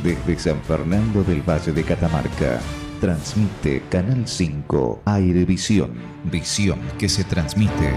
desde San Fernando del Valle de Catamarca. Transmite Canal 5 Airevisión. Visión que se transmite.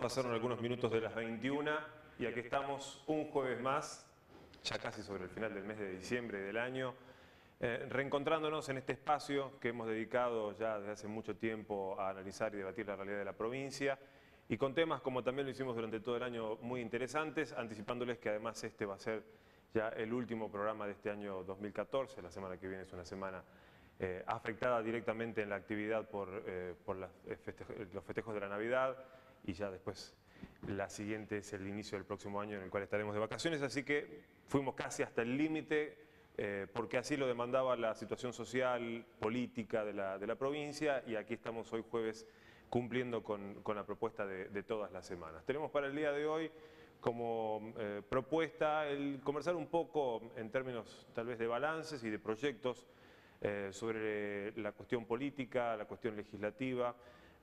Pasaron algunos minutos de las 21 y aquí estamos un jueves más, ya casi sobre el final del mes de diciembre del año, eh, reencontrándonos en este espacio que hemos dedicado ya desde hace mucho tiempo a analizar y debatir la realidad de la provincia y con temas como también lo hicimos durante todo el año muy interesantes, anticipándoles que además este va a ser ya el último programa de este año 2014, la semana que viene es una semana eh, afectada directamente en la actividad por, eh, los festejos de la Navidad, y ya después la siguiente es el inicio del próximo año en el cual estaremos de vacaciones, así que fuimos casi hasta el límite eh, porque así lo demandaba la situación social, política de la, provincia y aquí estamos hoy jueves cumpliendo con, la propuesta de, todas las semanas. Tenemos para el día de hoy como eh, propuesta el conversar un poco en términos tal vez de balances y de proyectos eh, sobre la cuestión política, la cuestión legislativa,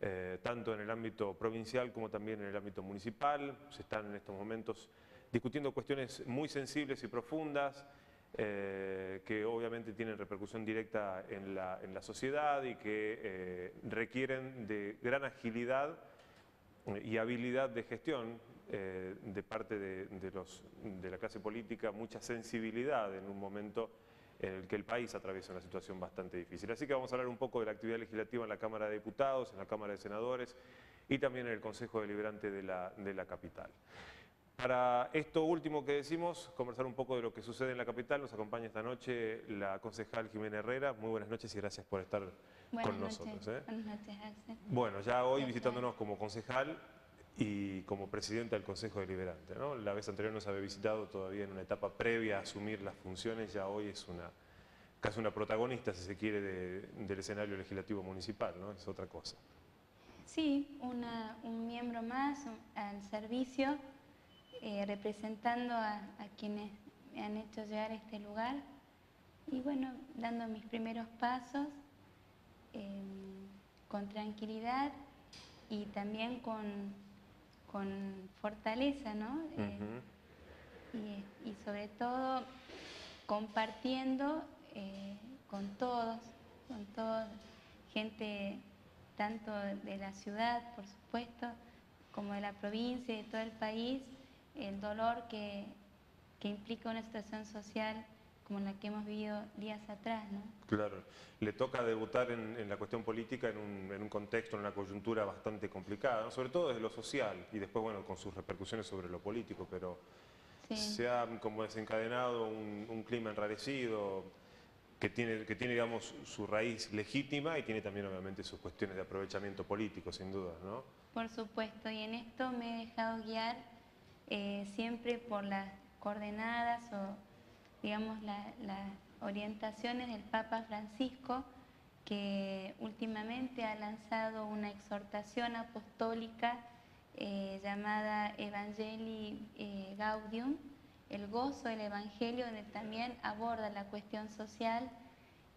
eh, tanto en el ámbito provincial como también en el ámbito municipal. Se están en estos momentos discutiendo cuestiones muy sensibles y profundas eh, que obviamente tienen repercusión directa en la, sociedad y que eh, requieren de gran agilidad y habilidad de gestión de parte de, los, de la clase política, mucha sensibilidad en un momento en el que el país atraviesa una situación bastante difícil. Así que vamos a hablar un poco de la actividad legislativa en la Cámara de Diputados, en la Cámara de Senadores y también en el Consejo Deliberante de la, de la capital. Para esto último que decimos, conversar un poco de lo que sucede en la capital, nos acompaña esta noche la concejal Jimena Herrera. Muy buenas noches y gracias por estar con nosotros. ¿eh? Buenas noches, Bueno, ya hoy visitándonos como concejal, y como presidenta del Consejo Deliberante. ¿no? La vez anterior nos había visitado todavía en una etapa previa a asumir las funciones, ya hoy es una casi una protagonista, si se quiere, del escenario legislativo municipal, ¿no? es otra cosa. Sí, un miembro más al servicio, eh, representando a, quienes me han hecho llegar a este lugar y bueno, dando mis primeros pasos em, con tranquilidad y también con con fortaleza, ¿no? Eh, y, sobre todo compartiendo eh, con todos, con toda gente tanto de la ciudad, por supuesto, como de la provincia y de todo el país, el dolor que, que implica una situación social como la que hemos vivido días atrás. ¿no? Claro, le toca debutar en, la cuestión política en un, contexto, en una coyuntura bastante complicada, sobre todo desde lo social y después bueno, con sus repercusiones sobre lo político, pero se ha como desencadenado un, clima enrarecido que tiene, que tiene digamos, su raíz legítima y tiene también obviamente sus cuestiones de aprovechamiento político, sin duda. ¿no? Por supuesto, y en esto me he dejado guiar eh, siempre por las coordenadas o digamos, las orientaciones del Papa Francisco, que últimamente ha lanzado una exhortación apostólica eh, llamada Evangelii eh, Gaudium, el gozo del Evangelio, donde también aborda la cuestión social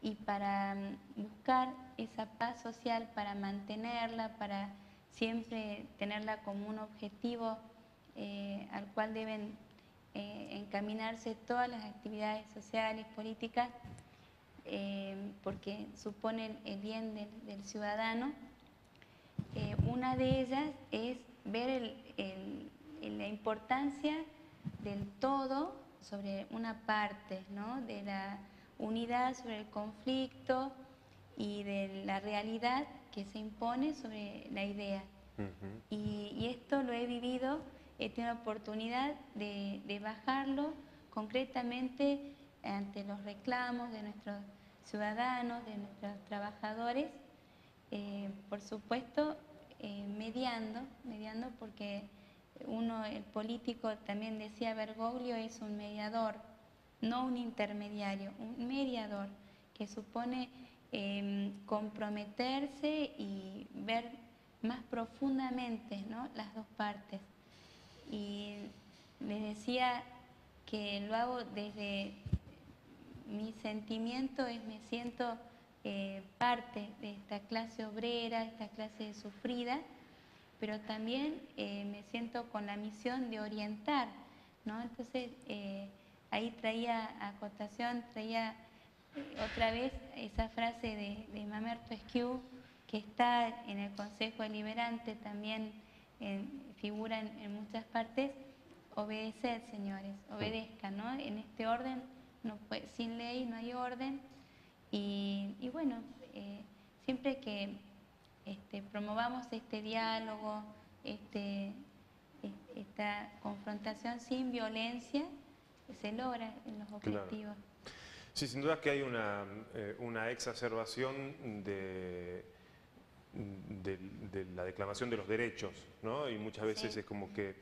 y para mm, buscar esa paz social, para mantenerla, para siempre tenerla como un objetivo eh, al cual deben eh, encaminarse todas las actividades sociales, políticas, eh, porque suponen el bien del, ciudadano. Eh, una de ellas es ver la importancia del todo sobre una parte, de la unidad sobre el conflicto y de la realidad que se impone sobre la idea. y, esto lo he vivido he tenido oportunidad de, bajarlo concretamente ante los reclamos de nuestros ciudadanos, de nuestros trabajadores, eh, por supuesto, eh, mediando, mediando porque uno, el político, también decía Bergoglio, es un mediador, no un intermediario, un mediador que supone em, comprometerse y ver más profundamente ¿no? las dos partes. Y les decía que lo hago desde mi sentimiento, es me siento eh, parte de esta clase obrera, esta clase sufrida, pero también eh, me siento con la misión de orientar, ¿no? Entonces, eh, ahí traía acotación, traía otra vez esa frase de, de Mamerto Esquiu, que está en el Consejo Deliberante, también figura en, muchas partes, obedecer, señores, obedezcan, ¿no? En este orden, no sin ley no hay orden, y, bueno, eh, siempre que este, promovamos este diálogo, este, esta confrontación sin violencia, se logra en los objetivos. Sí, sin duda que hay una, eh, una exacerbación de, de, la declamación de los derechos, ¿no? Y muchas veces es como que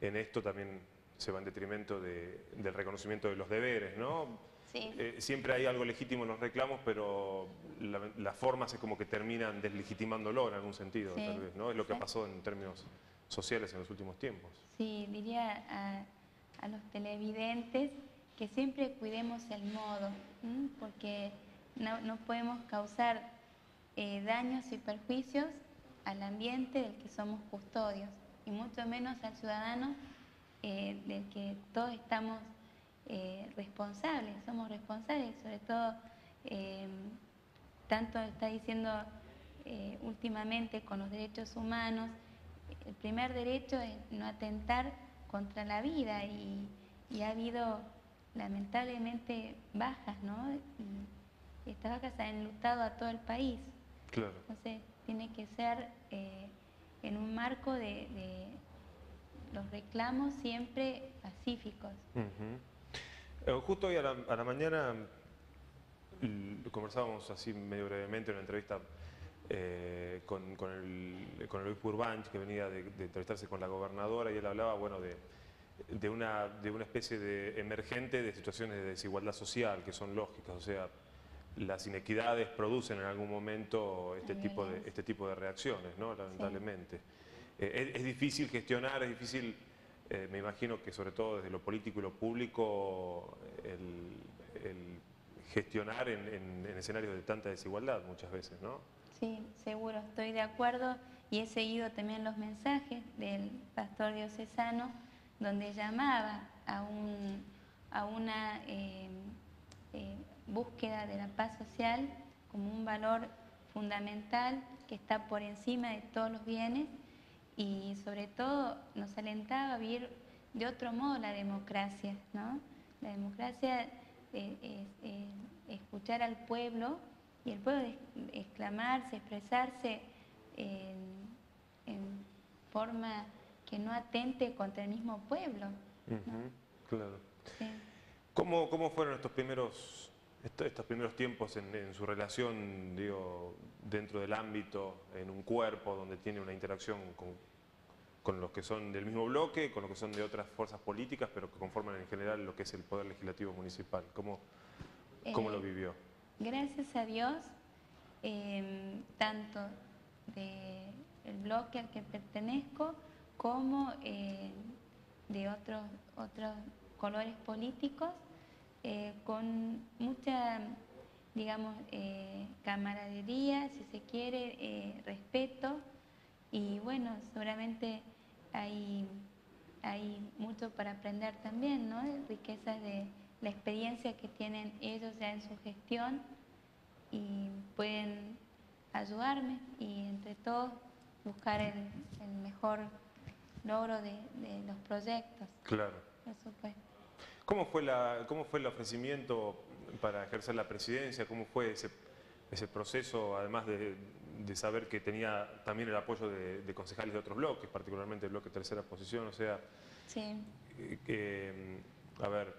en esto también se va en detrimento del reconocimiento de los deberes, ¿no? Eh, siempre hay algo legítimo en los reclamos, pero las formas es como que terminan deslegitimándolo en algún sentido, tal vez, ¿no? Es lo que pasó en términos sociales en los últimos tiempos. Sí, diría a, los televidentes que siempre cuidemos el modo, porque no, podemos causar eh, daños y perjuicios al ambiente del que somos custodios, y mucho menos al ciudadano eh, del que todos estamos eh, responsables, somos responsables, sobre todo, tanto está diciendo últimamente con los derechos humanos, el primer derecho es no atentar contra la vida y, ha habido lamentablemente bajas, ¿no? Estas bajas han enlutado a todo el país. Claro. Entonces tiene que ser en un marco de, los reclamos siempre pacíficos. Eh, justo hoy a la, mañana conversábamos así medio brevemente en una entrevista eh, con, el, con Luis Purbanch, que venía de, entrevistarse con la gobernadora, y él hablaba bueno, de, una, de una especie de emergente de situaciones de desigualdad social, que son lógicas, o sea, las inequidades producen en algún momento este, tipo de, este tipo de reacciones, ¿no? lamentablemente. Eh, es, difícil gestionar, es difícil eh, me imagino que sobre todo desde lo político y lo público, el, gestionar en, escenarios de tanta desigualdad muchas veces, ¿no? Sí, seguro, estoy de acuerdo y he seguido también los mensajes del pastor diocesano donde llamaba a, un, a una eh, eh, búsqueda de la paz social como un valor fundamental que está por encima de todos los bienes y sobre todo nos alentaba a vivir de otro modo la democracia, ¿no? La democracia es, escuchar al pueblo y el pueblo exclamarse, expresarse en, forma que no atente contra el mismo pueblo. claro. ¿Cómo, fueron estos primeros, estos, primeros tiempos en, en, su relación, digo, dentro del ámbito, en un cuerpo donde tiene una interacción con, con los que son del mismo bloque, con los que son de otras fuerzas políticas, pero que conforman en general lo que es el Poder Legislativo Municipal. ¿Cómo, cómo lo eh, vivió? Gracias a Dios, em, tanto del bloque al que pertenezco como eh, de otros, otros colores políticos, eh, con mucha, digamos, camaradería, si se quiere, respeto, y bueno, seguramente hay, hay mucho para aprender también, ¿no? Riquezas de la experiencia que tienen ellos ya en su gestión y pueden ayudarme y entre todos buscar el, mejor logro de, los proyectos. Claro. Por supuesto. ¿Cómo fue, la, ¿Cómo fue el ofrecimiento para ejercer la presidencia? ¿Cómo fue ese, ese proceso, además de, de saber que tenía también el apoyo de, concejales de otros bloques, particularmente el bloque tercera posición, o sea, sí. Eh, a ver,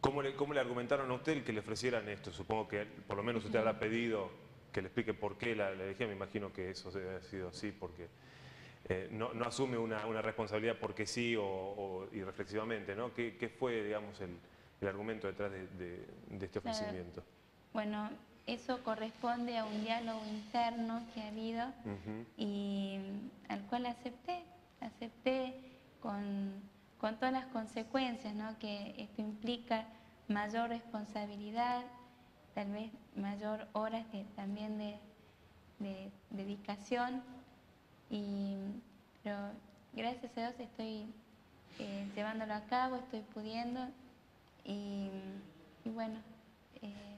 ¿Cómo le, ¿Cómo le argumentaron a usted el que le ofrecieran esto? Supongo que por lo menos usted habrá pedido que le explique por qué la, elegía. Me imagino que eso haber sido así, porque eh, no, asume una, responsabilidad porque sí o, irreflexivamente, ¿no? ¿Qué, fue, digamos, el, argumento detrás de, este ofrecimiento? Bueno, eso corresponde a un diálogo interno que ha habido y al cual acepté, acepté con, todas las consecuencias ¿no? que esto implica, mayor responsabilidad, tal vez mayor horas también de, dedicación, y, pero gracias a Dios estoy eh, llevándolo a cabo, estoy pudiendo y, bueno, eh,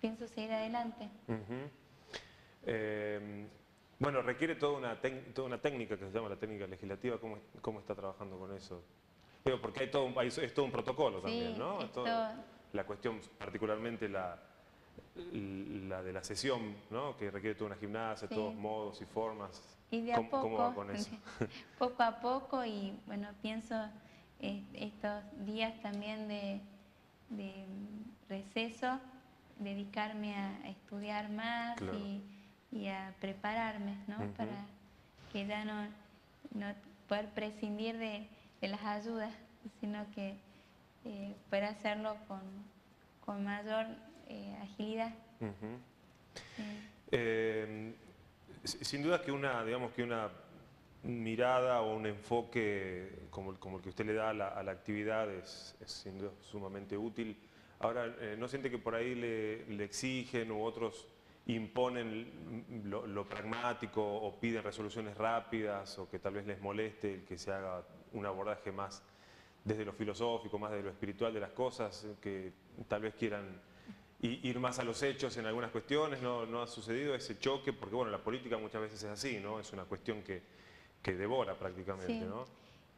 pienso seguir adelante. Eh, bueno, requiere toda una, toda una técnica que se llama la técnica legislativa. ¿Cómo, cómo está trabajando con eso? Porque hay todo un, es todo un protocolo también, ¿no? la cuestión, particularmente la, la de la sesión, ¿no? que requiere toda una gimnasia, todos modos y formas. Y de a ¿Cómo, poco, va con eso? poco a poco y bueno, pienso eh, estos días también de, de receso, dedicarme a, estudiar más y, a prepararme, ¿no? Para que ya no, no poder prescindir de, las ayudas, sino que eh, poder hacerlo con, mayor eh, agilidad. Eh, sin duda que una, digamos que una mirada o un enfoque como, como el que usted le da a la, actividad es, es, sin duda sumamente útil. Ahora, eh, ¿no siente que por ahí le, exigen u otros imponen lo, pragmático o piden resoluciones rápidas o que tal vez les moleste el que se haga un abordaje más desde lo filosófico, más desde lo espiritual de las cosas, que tal vez quieran ir más a los hechos en algunas cuestiones? ¿No, ha sucedido ese choque? Porque bueno, la política muchas veces es así, ¿no? Es una cuestión que, que devora prácticamente, ¿no?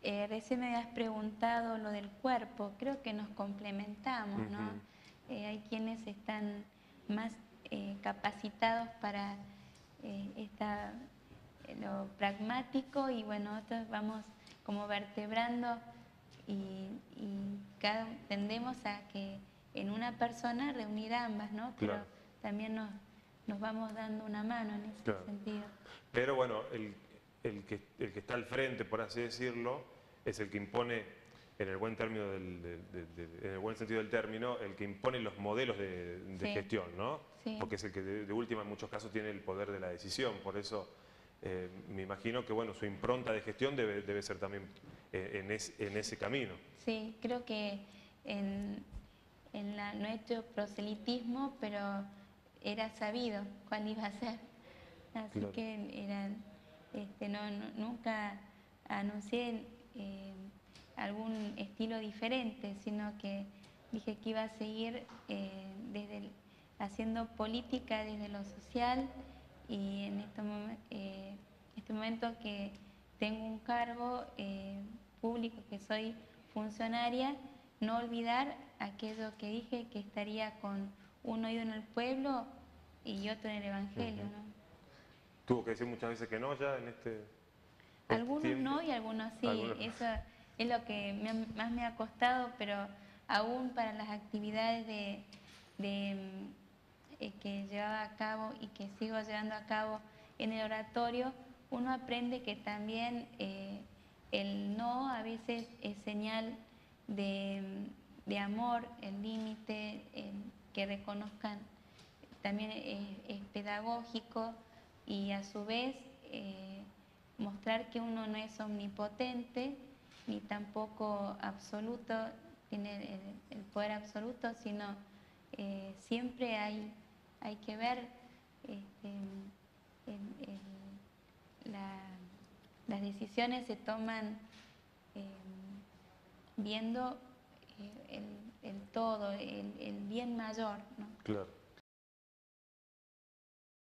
Eh, recién me habías preguntado lo del cuerpo, creo que nos complementamos, ¿no? Eh, hay quienes están más eh, capacitados para esta, lo pragmático y bueno, nosotros vamos como vertebrando y, cada, tendemos a que en una persona reunir ambas, ¿no? Pero también nos, nos vamos dando una mano en ese sentido. Pero bueno, el el que, el que está al frente, por así decirlo, es el que impone, en el buen, término del, en el buen sentido del término, el que impone los modelos de, gestión, ¿no? Porque es el que de, última en muchos casos tiene el poder de la decisión, por eso eh, me imagino que bueno, su impronta de gestión debe, debe ser también eh, en, en, ese camino. Sí, creo que en, en la, no he hecho proselitismo, pero era sabido cuál iba a ser. Así que eran este, no, nunca anuncié eh, algún estilo diferente, sino que dije que iba a seguir eh, desde haciendo política desde lo social y en este, eh, este momento que tengo un cargo público, que soy funcionaria, no olvidar aquello que dije, que estaría con un oído en el pueblo y otro en el Evangelio. ¿Tuvo que decir muchas veces que no ya en este Algunos no y algunos sí. Eso es lo que más me ha costado, pero aún para las actividades de, eh, que llevaba a cabo y que sigo llevando a cabo en el oratorio, uno aprende que también eh, el no a veces es señal de, amor, el límite, que reconozcan, también es pedagógico y a su vez eh, mostrar que uno no es omnipotente ni tampoco absoluto, tiene el, poder absoluto, sino eh, siempre hay, hay que ver este, las decisiones se toman eh, viendo el, todo, el, bien mayor. ¿no? Claro.